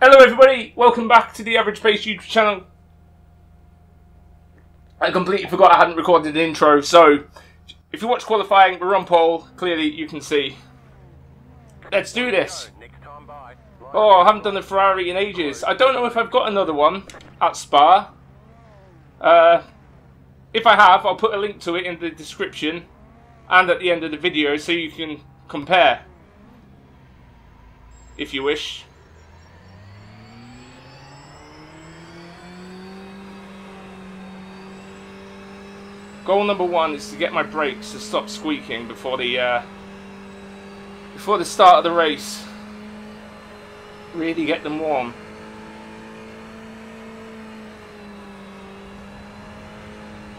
Hello everybody, welcome back to the Average Pace YouTube channel. I completely forgot I hadn't recorded an intro, so if you watch qualifying, we're on pole, clearly you can see. Let's do this. Oh, I haven't done a Ferrari in ages. I don't know if I've got another one at Spa. Uh, if I have, I'll put a link to it in the description and at the end of the video so you can compare. If you wish. Goal number one is to get my brakes to stop squeaking before the uh, before the start of the race. Really get them warm.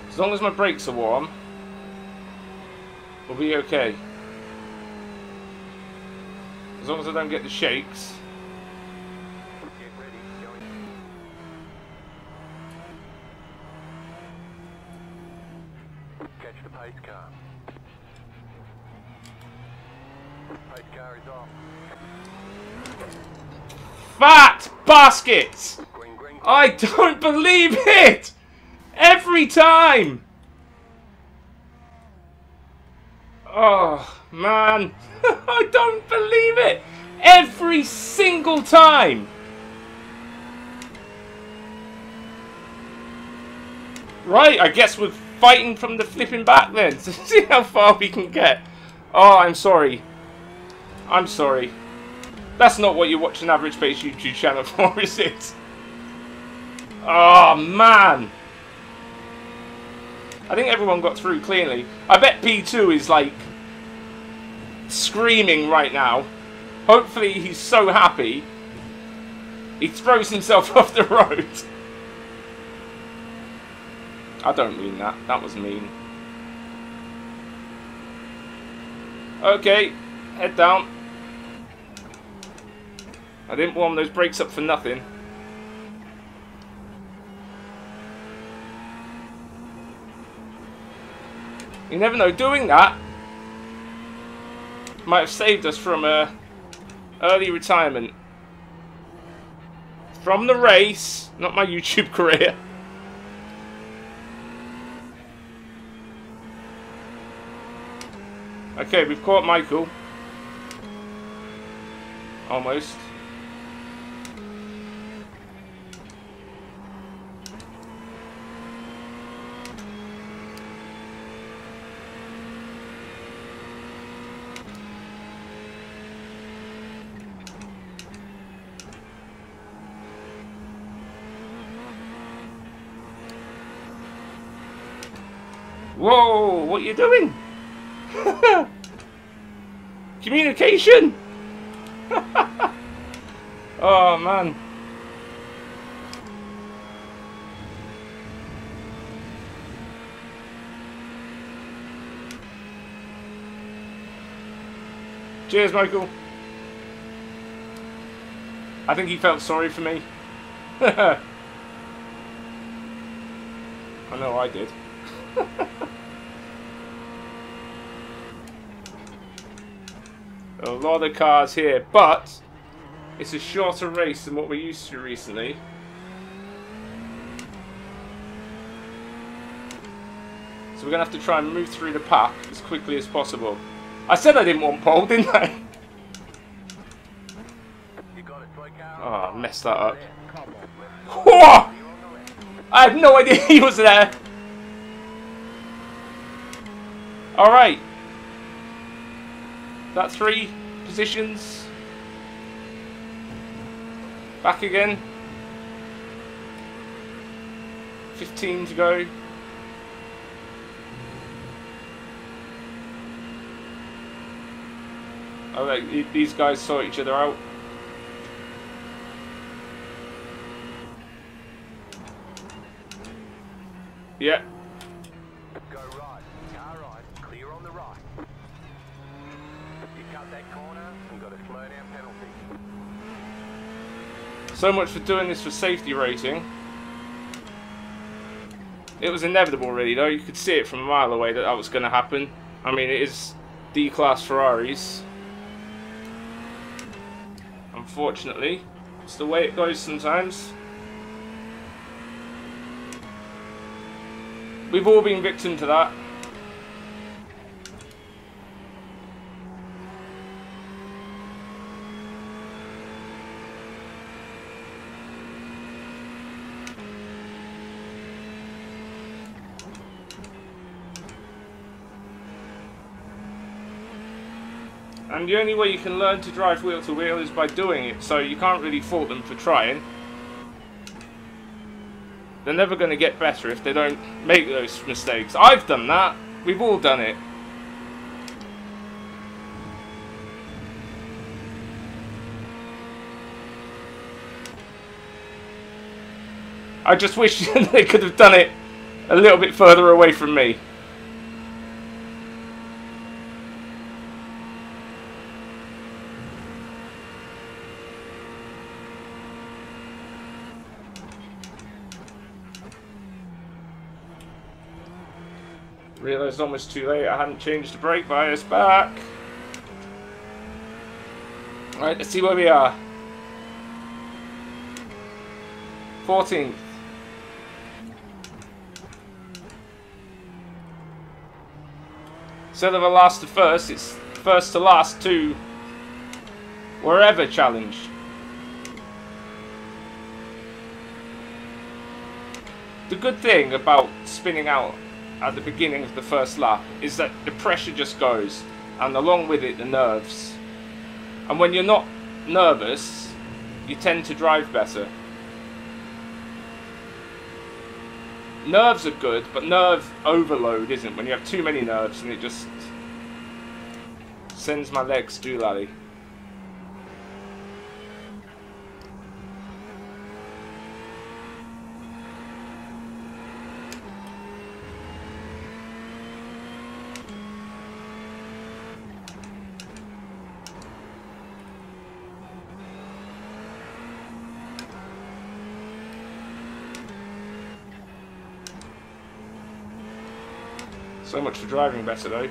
As long as my brakes are warm, we'll be okay. As long as I don't get the shakes. Catch the pace car. Pace car is off. Fat baskets! I don't believe it! Every time! Oh, man. I don't believe it! Every single time! Right, I guess we're fighting from the flipping back then to see how far we can get. Oh, I'm sorry. I'm sorry. That's not what you watch an average pace YouTube channel for, is it? Oh, man. I think everyone got through cleanly. I bet P2 is like screaming right now. Hopefully he's so happy he throws himself off the road. I don't mean that. That was mean. Okay, head down. I didn't warm those brakes up for nothing. You never know, doing that might have saved us from a early retirement. From the race, not my YouTube career. Okay, we've caught Michael. Almost. Whoa, what you doing? Communication! oh, man. Cheers, Michael. I think he felt sorry for me. I know I did. a lot of cars here, but it's a shorter race than what we're used to recently. So we're going to have to try and move through the pack as quickly as possible. I said I didn't want pole, didn't I? You got it, slow car. Oh, ah, I messed that up. Whoa! I had no idea he was there. Alright. That three positions. Back again. 15 to go. Oh, these guys saw each other out. Yeah. Go right. Car right. Clear on the right. You cut that corner and got a slow down penalty. So much for doing this for safety rating. It was inevitable, really, though. You could see it from a mile away that that was going to happen. I mean, it is D-class Ferraris. Unfortunately. It's the way it goes sometimes. We've all been victim to that. And the only way you can learn to drive wheel to wheel is by doing it, so you can't really fault them for trying. They're never going to get better if they don't make those mistakes. I've done that. We've all done it. I just wish they could have done it a little bit further away from me. Realised almost too late I hadn't changed the brake bias back. Right, let's see where we are. 14th. Instead of a last to first, it's first to last to wherever challenge. The good thing about spinning out at the beginning of the first lap is that the pressure just goes and along with it the nerves. And when you're not nervous you tend to drive better. Nerves are good but nerve overload isn't. When you have too many nerves and it just sends my legs doolally So much for driving better though.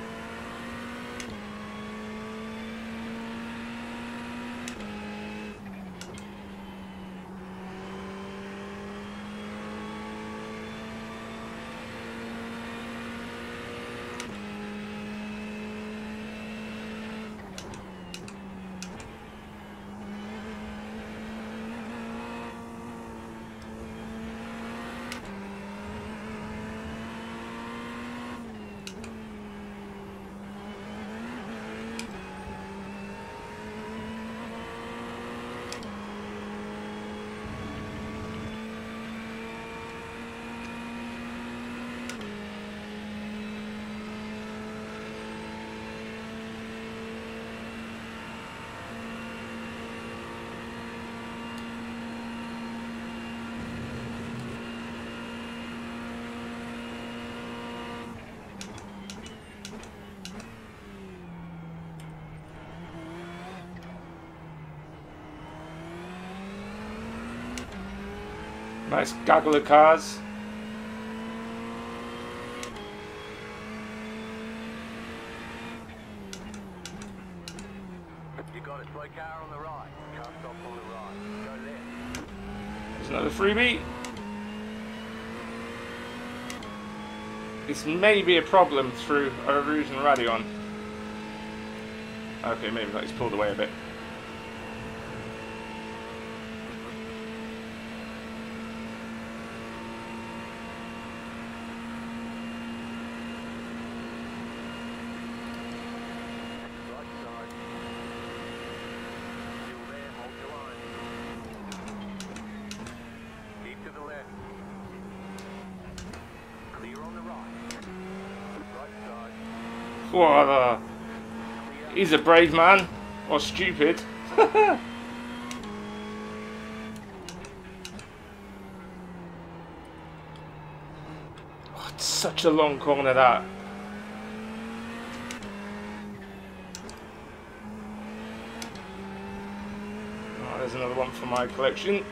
Nice gaggle of cars. You got it. Slow car on the right. Car stop on the right. Go left. There's another freebie. This may be a problem through Eau Rouge and Raidillon. Okay, maybe not. He's pulled away a bit. Right side. Still there. Hold your line. Keep to the left. Clear on the right. Right side. He's a brave man. Or stupid. Oh, it's such a long corner that. Oh, there's another one for my collection.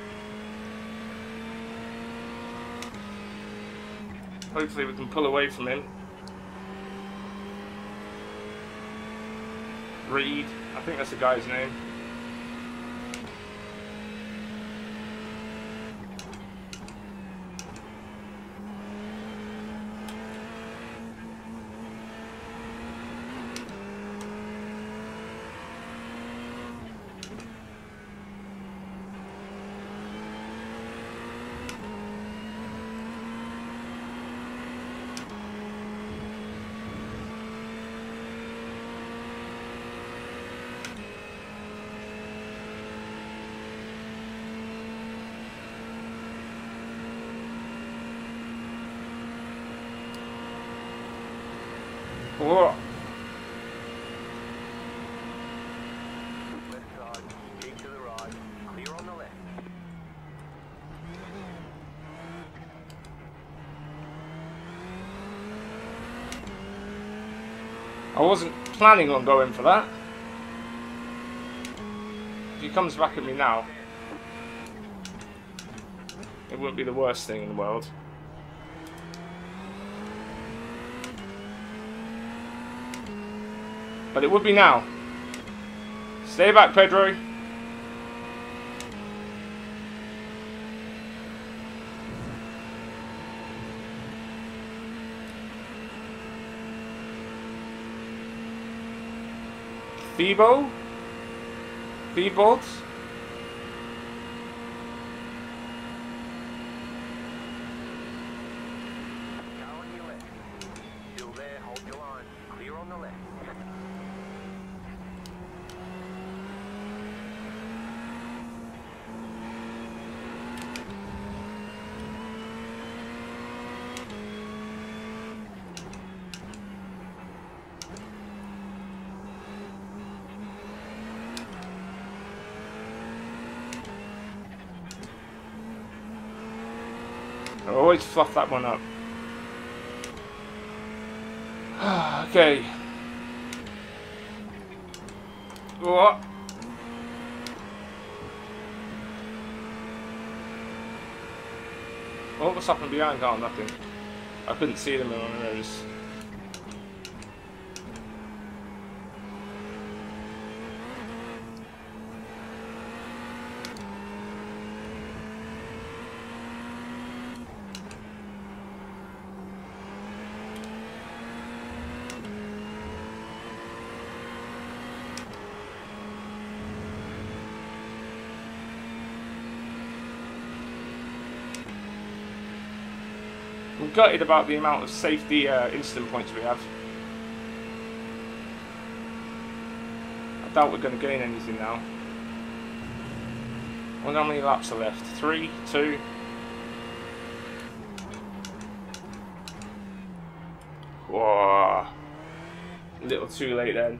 Hopefully we can pull away from him. Reed, I think that's the guy's name. I wasn't planning on going for that. If he comes back at me now, it wouldn't be the worst thing in the world. But it would be now. Stay back, Pedro. Thebo? Thebold? Car on your left. Still there, hold your line. Clear on the left. I always fluff that one up. okay. What? What was happening behind? Oh, nothing. I couldn't see them in my nose. Gutted about the amount of safety uh, incident points we have. I doubt we're going to gain anything now. Well, how many laps are left? Three, two. Whoa. A little too late then.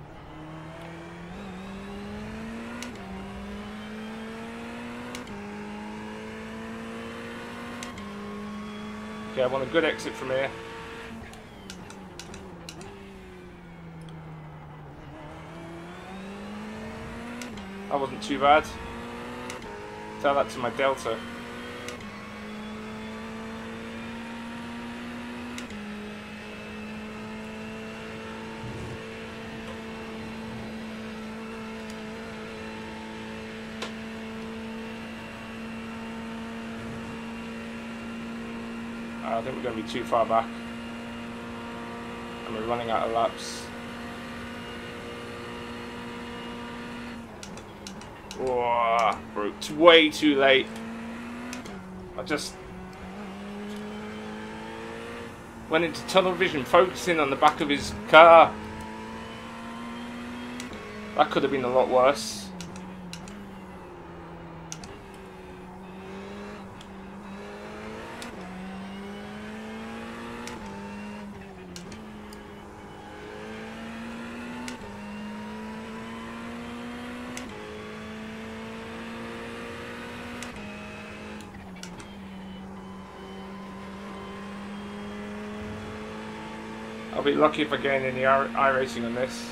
Okay, I want a good exit from here. That wasn't too bad. Tell that to my Delta. I think we're going to be too far back. And we're running out of laps. Bro, it's way too late. I just went into tunnel vision, focusing on the back of his car. That could have been a lot worse. I'll be lucky if I gain any iRating on this.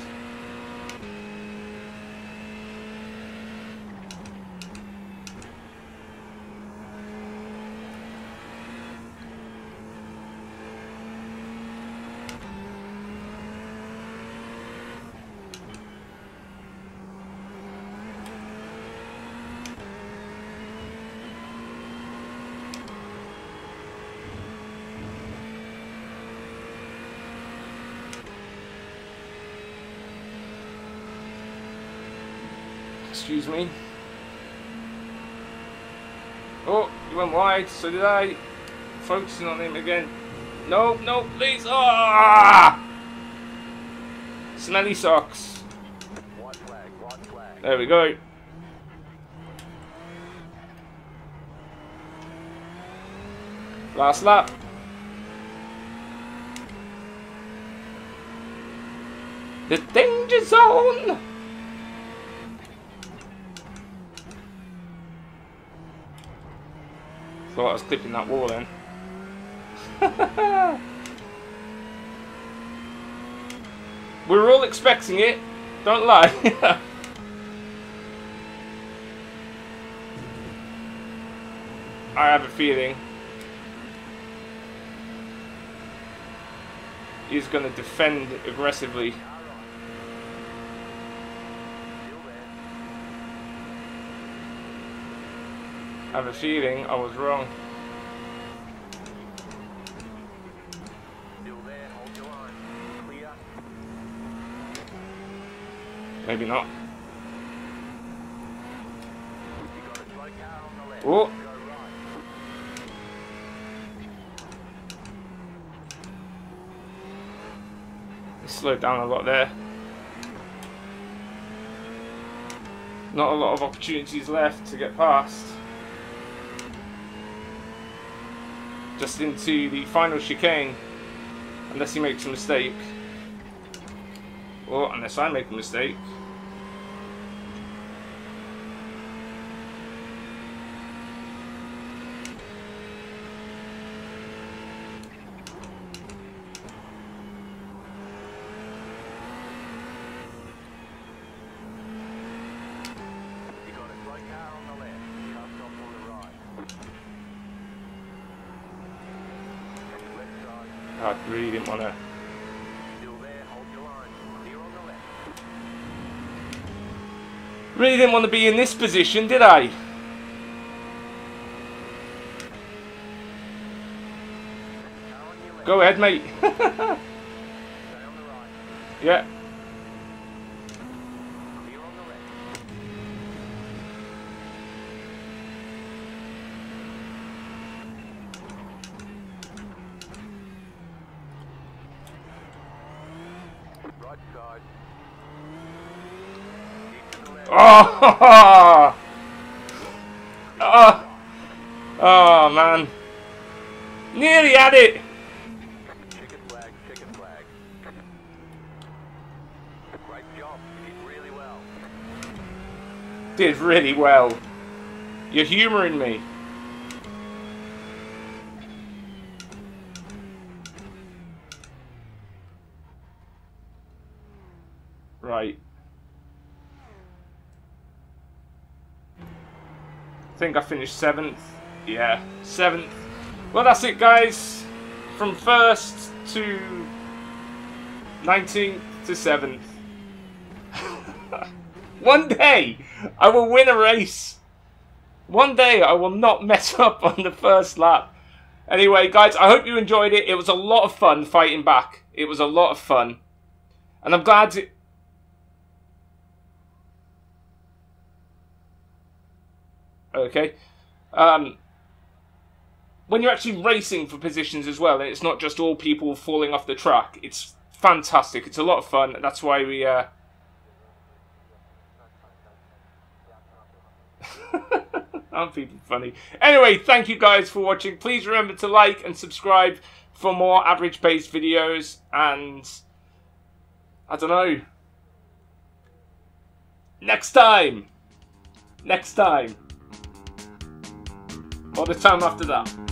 Excuse me. Oh, you went wide, so did I. Focusing on him again. No, no, please. Ah! Smelly socks. There we go. Last lap. The danger zone! Thought I was clipping that wall in. we were all expecting it, don't lie. I have a feeling he's going to defend aggressively. I have a I was wrong. Still there. Hold your line. Clear. Maybe not. You got a slow car on the left. Oh. It slowed down a lot there. Not a lot of opportunities left to get past. Just into the final chicane. Unless he makes a mistake. Or unless I make a mistake. You got a slow car on the left. Car stop on the right. Left side. I really didn't want to. Still there. Hold your line. Clear on the left. Really didn't want to be in this position, did I? Car on your left. Go ahead, mate. Stay on the right. yeah. Clear on the left. Right side. Keep to the left. Oh! oh! Oh, man. Nearly had it. Chicken flag, chicken flag. Great job. You did really well. Did really well. You're humouring me. Right. I think I finished seventh. Yeah, seventh. Well, that's it, guys. From first to 19th to 7th. One day, I will win a race. One day, I will not mess up on the first lap. Anyway, guys, I hope you enjoyed it. It was a lot of fun fighting back. It was a lot of fun. And I'm glad Okay. Um, when you're actually racing for positions as well, and it's not just all people falling off the track, it's fantastic. It's a lot of fun. That's why we... Uh... Aren't people funny? Anyway, thank you guys for watching. Please remember to like and subscribe for more Average Pace videos. And I don't know. Next time. Next time. Or the time after that.